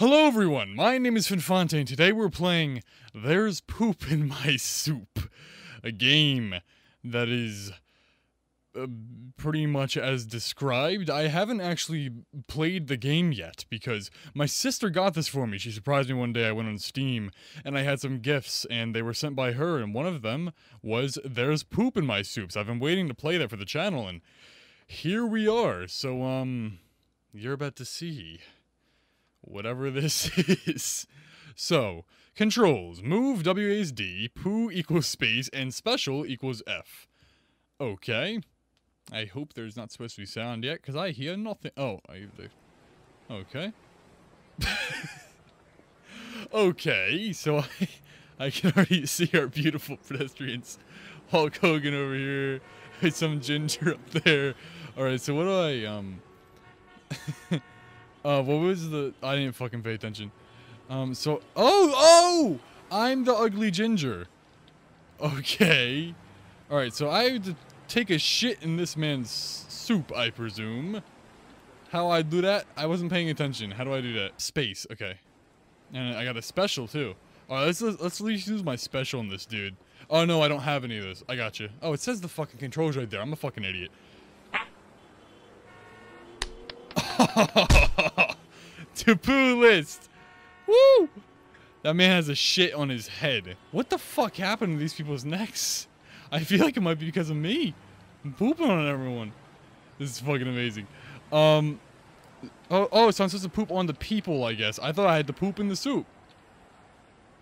Hello everyone, my name is Finfante and today we're playing There's Poop in My Soup, a game that is uh, pretty much as described. I haven't actually played the game yet because my sister got this for me. She surprised me one day. I went on Steam and I had some gifts and they were sent by her and one of them was There's Poop in My Soup. So I've been waiting to play that for the channel and here we are. So um you're about to see whatever this is. So, controls move WASD, poo equals space, and special equals F. Okay. I hope there's not supposed to be sound yet, because I hear nothing. Oh, I. Okay. okay, so I, I can already see our beautiful pedestrians. Hulk Hogan over here, some ginger up there. Alright, so what do I, um. Uh, what was the? I didn't fucking pay attention. Um, so oh oh, I'm the ugly ginger. Okay, all right. So I have to take a shit in this man's soup, I presume. How I do that? I wasn't paying attention. How do I do that? Space. Okay, and I got a special too. All right, let's let's at least use my special on this dude. Oh no, I don't have any of this. I got you. Oh, it says the fucking controls right there. I'm a fucking idiot. to poo list. Woo! That man has a shit on his head. What the fuck happened to these people's necks? I feel like it might be because of me. I'm pooping on everyone. This is fucking amazing. Um. Oh, oh, so I'm supposed to poop on the people, I guess. I thought I had to poop in the soup.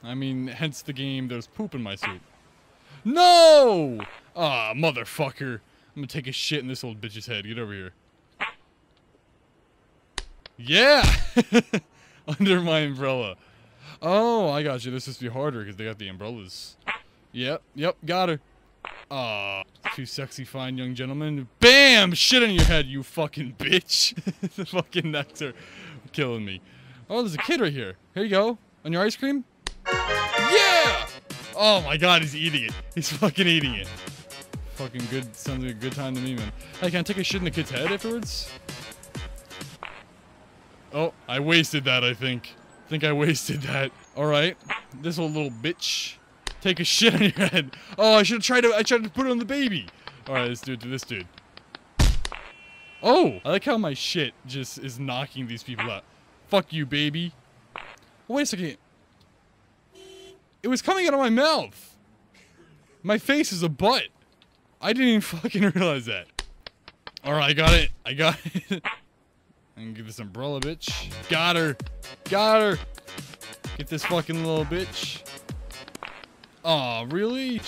I mean, hence the game, there's poop in my soup. No! Ah, motherfucker. I'm gonna take a shit in this old bitch's head. Get over here. Yeah! Under my umbrella. Oh, I got you. This must be harder because they got the umbrellas. Yep, yep, got her. Aw, too sexy, fine young gentleman. Bam! Shit on your head, you fucking bitch. the fucking necks are killing me. Oh, there's a kid right here. Here you go. On your ice cream? Yeah! Oh my god, he's eating it. He's fucking eating it. Fucking good. Sounds like a good time to me, man. Hey, can I take a shit in the kid's head afterwards? Oh, I wasted that, I think. I think I wasted that. Alright. This old little bitch. Take a shit on your head. Oh, I should have tried to I tried to put it on the baby. Alright, let's do it to this dude. Oh! I like how my shit just is knocking these people out. Fuck you, baby. wait a second. It was coming out of my mouth. My face is a butt. I didn't even fucking realize that. Alright, I got it. I got it. And get this umbrella, bitch. Got her. Got her. Get this fucking little bitch. Aw, really?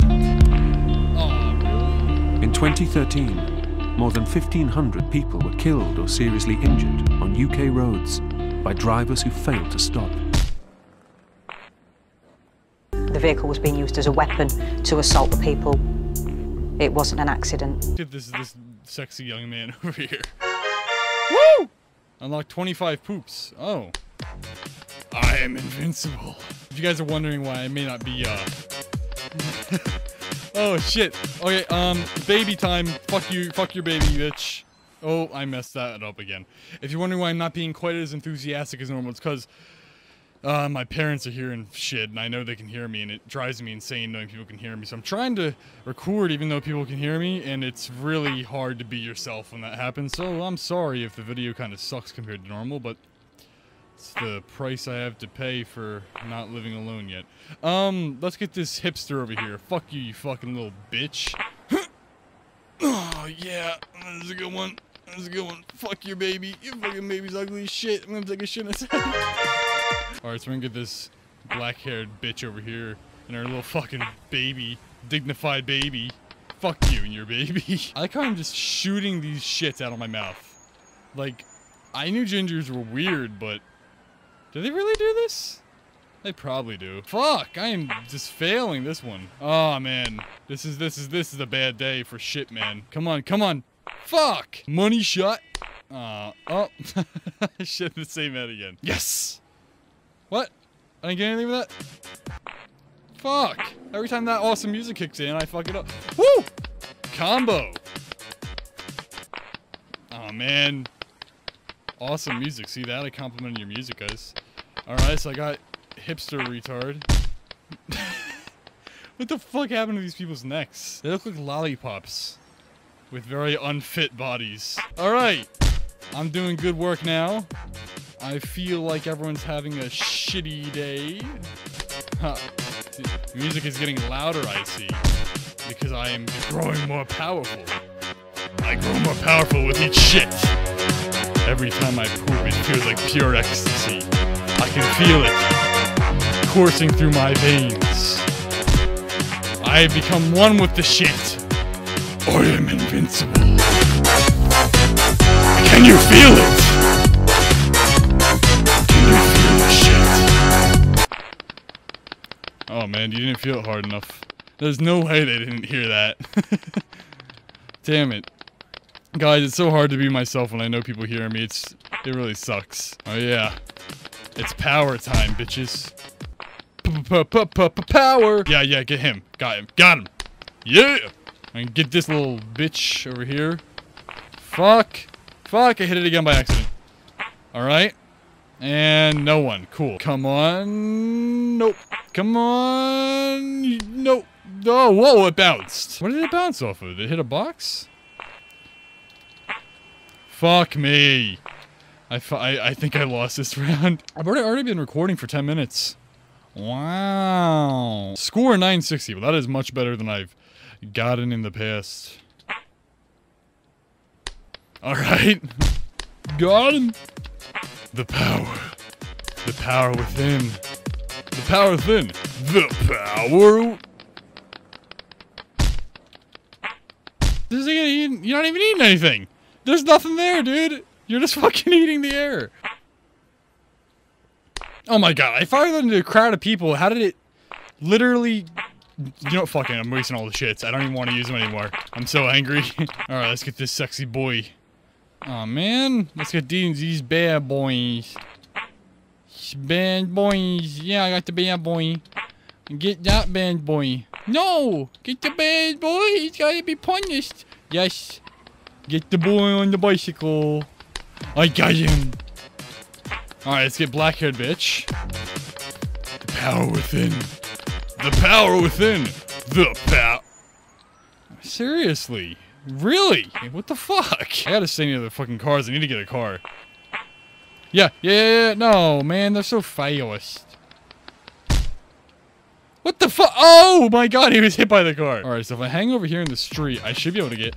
Aw, really? In 2013, more than 1,500 people were killed or seriously injured on UK roads by drivers who failed to stop. The vehicle was being used as a weapon to assault the people. It wasn't an accident. Get this this sexy young man over here. Woo! Unlock 25 poops. Oh. I am invincible. If you guys are wondering why I may not be, uh... oh, shit. Okay, um, baby time. Fuck you. Fuck your baby, bitch. Oh, I messed that up again. If you're wondering why I'm not being quite as enthusiastic as normal, it's because uh, my parents are hearing shit, and I know they can hear me, and it drives me insane knowing people can hear me. So I'm trying to record even though people can hear me, and it's really hard to be yourself when that happens. So I'm sorry if the video kind of sucks compared to normal, but it's the price I have to pay for not living alone yet. Um, let's get this hipster over here. Fuck you, you fucking little bitch. oh, yeah, that's a good one. That's a good one. Fuck your baby. Your fucking baby's ugly as shit. I'm gonna take a shit in a second. Alright, so we're gonna get this black-haired bitch over here and her little fucking baby, dignified baby. Fuck you and your baby. I like how I'm just shooting these shits out of my mouth. Like, I knew gingers were weird, but do they really do this? They probably do. Fuck, I am just failing this one. Oh man, this is this is this is a bad day for shit, man. Come on, come on. Fuck. Money shot. Uh, oh, should the same head again. Yes. What? I didn't get anything with that? Fuck. Every time that awesome music kicks in, I fuck it up. Woo! Combo. Oh, man. Awesome music. See that? I complimented your music, guys. Alright, so I got hipster retard. what the fuck happened to these people's necks? They look like lollipops with very unfit bodies. Alright, I'm doing good work now. I feel like everyone's having a shitty day. See, music is getting louder, I see. Because I am growing more powerful. I grow more powerful with each shit. Every time I poop, it feels like pure ecstasy. I can feel it coursing through my veins. I have become one with the shit. I am invincible. Can you feel it? Oh man, you didn't feel it hard enough. There's no way they didn't hear that. Damn it. Guys, it's so hard to be myself when I know people hear me. It's it really sucks. Oh yeah. It's power time, bitches. Power. Yeah, yeah, get him. Got him. Got him. Yeah. And get this little bitch over here. Fuck. Fuck, I hit it again by accident. Alright. And no one. Cool. Come on. Nope. Come on. Nope. Oh, whoa, it bounced. What did it bounce off of? Did it hit a box? Fuck me. I, I, I think I lost this round. I've already, already been recording for 10 minutes. Wow. Score 960. Well, that is much better than I've gotten in the past. Alright. Got him. The power. The power within. The power within. The power. This isn't you're not even eating anything. There's nothing there, dude. You're just fucking eating the air. Oh my god, I fired into a crowd of people. How did it literally... You know fucking, I'm wasting all the shits. I don't even want to use them anymore. I'm so angry. Alright, let's get this sexy boy. Oh, man. Let's get these, these bad boys. Bad boys. Yeah, I got the bad boy. Get that bad boy. No! Get the bad boy. He's gotta be punished. Yes. Get the boy on the bicycle. I got him. Alright, let's get black haired bitch. The power within. The power within. The power. Seriously? Really? What the fuck? I gotta stay near the fucking cars. I need to get a car. Yeah, yeah, yeah, yeah. No, man, they're so fast. What the fuck? Oh my god, he was hit by the car. Alright, so if I hang over here in the street, I should be able to get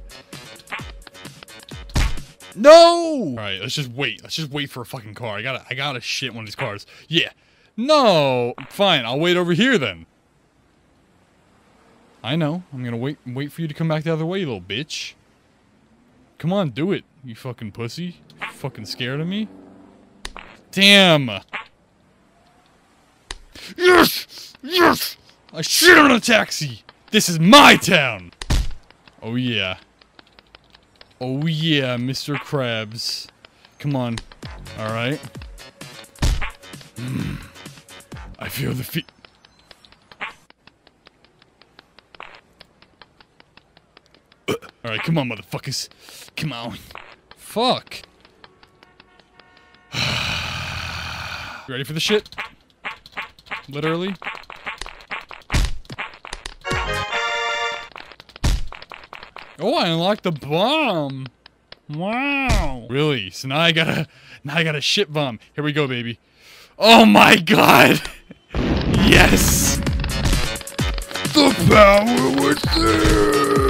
no! Alright, let's just wait. Let's just wait for a fucking car. I gotta I gotta shit one of these cars. Yeah. No! Fine, I'll wait over here then. I know. I'm gonna wait wait for you to come back the other way, you little bitch. Come on, do it, you fucking pussy. You fucking scared of me? Damn! Yes! Yes! I shit on a taxi! This is my town! Oh yeah. Oh yeah, Mr. Krabs. Come on. Alright. Mm. I feel the feet. Alright, come on, motherfuckers. Come on. Fuck. ready for the shit? Literally. Oh, I unlocked the bomb. Wow. Really? So now I got a now I got a shit bomb. Here we go, baby. Oh my god. yes. The power within.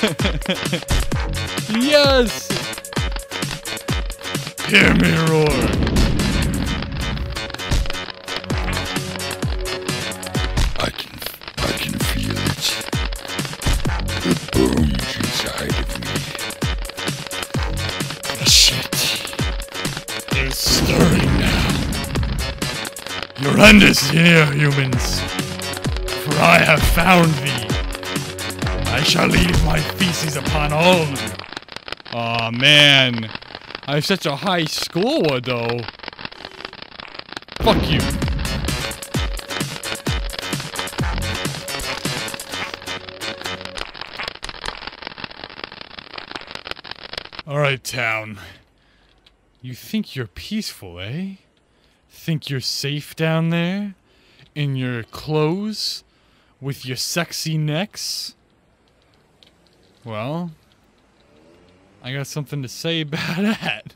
yes. Hear me roar. I can, I can feel it. The bones inside of me. The shit is stirring now. Your end is here, humans. For I have found thee. I shall leave my feces upon all. Aw, oh, man. I have such a high score, though. Fuck you. Alright, town. You think you're peaceful, eh? Think you're safe down there? In your clothes? With your sexy necks? Well, I got something to say about that.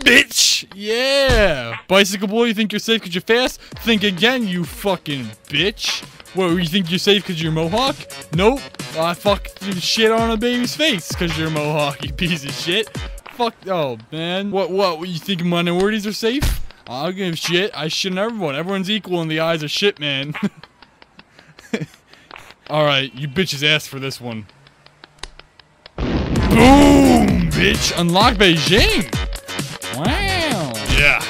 bitch! Yeah! Bicycle boy, you think you're safe because you're fast? Think again, you fucking bitch! What, you think you're safe because you're Mohawk? Nope. I fucked shit on a baby's face because you're Mohawk, you piece of shit. Fuck, oh, man. What, what, you think minorities are safe? I'll give shit. I shit on everyone. Everyone's equal in the eyes of shit, man. Alright, you bitches asked for this one. Boom, bitch! Unlock Beijing! Wow! Yeah.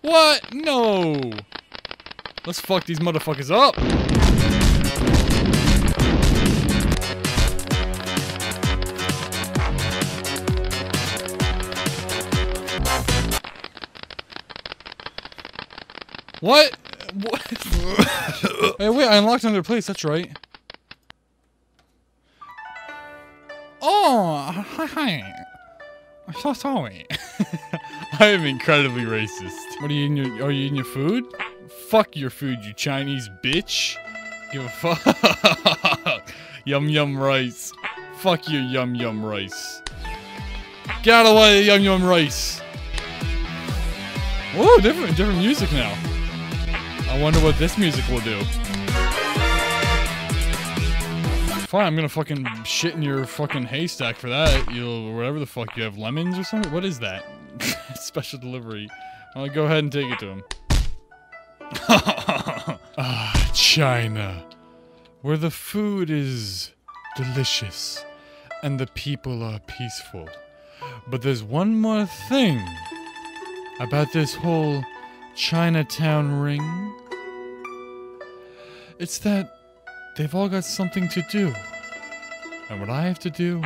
what? No! Let's fuck these motherfuckers up! What? Hey, wait, I unlocked another place, that's right. Oh, hi, hi. I'm so sorry. I am incredibly racist. What are you eating your, are you eating your food? Fuck your food, you Chinese bitch. Give a fuck. yum yum rice. Fuck your yum yum rice. Get out of the way, yum yum rice. Whoa, different, different music now. I wonder what this music will do. Fine, I'm gonna fucking shit in your fucking haystack for that. You'll whatever the fuck you have lemons or something. What is that? Special delivery. I'll go ahead and take it to him. ah, China, where the food is delicious and the people are peaceful. But there's one more thing about this whole Chinatown ring. It's that they've all got something to do. And what I have to do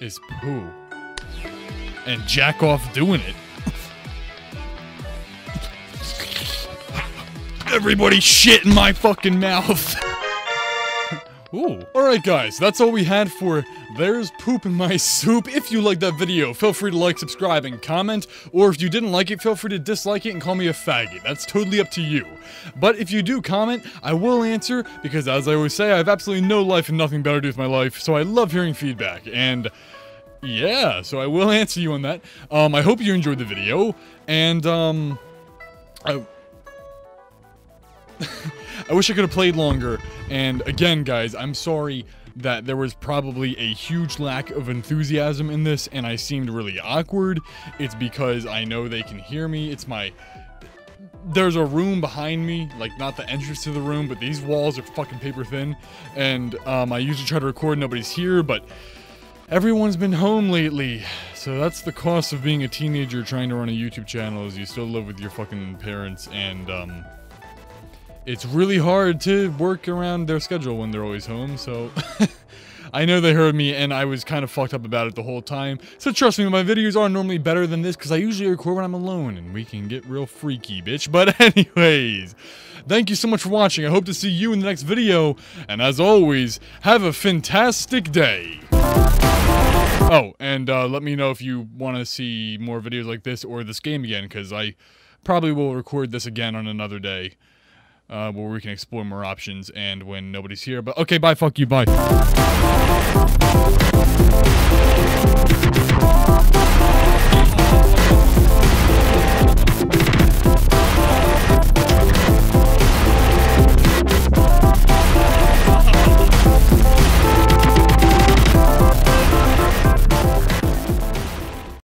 is poo. And jack off doing it. Everybody shit in my fucking mouth. Ooh. Alright guys, that's all we had for There's Poop in My Soup. If you liked that video, feel free to like, subscribe, and comment. Or if you didn't like it, feel free to dislike it and call me a faggot. That's totally up to you. But if you do comment, I will answer, because as I always say, I have absolutely no life and nothing better to do with my life, so I love hearing feedback. And yeah, so I will answer you on that. Um, I hope you enjoyed the video, and um, I, I wish I could have played longer. And again, guys, I'm sorry that there was probably a huge lack of enthusiasm in this and I seemed really awkward. It's because I know they can hear me. It's my there's a room behind me, like not the entrance to the room, but these walls are fucking paper thin. And um, I usually try to record, nobody's here, but everyone's been home lately. So that's the cost of being a teenager trying to run a YouTube channel is you still live with your fucking parents and um, it's really hard to work around their schedule when they're always home, so... I know they heard me, and I was kind of fucked up about it the whole time. So trust me, my videos are normally better than this, because I usually record when I'm alone, and we can get real freaky, bitch. But anyways, thank you so much for watching. I hope to see you in the next video, and as always, have a fantastic day. Oh, and uh, let me know if you want to see more videos like this or this game again, because I probably will record this again on another day uh, where we can explore more options and when nobody's here. But okay, bye, fuck you, bye.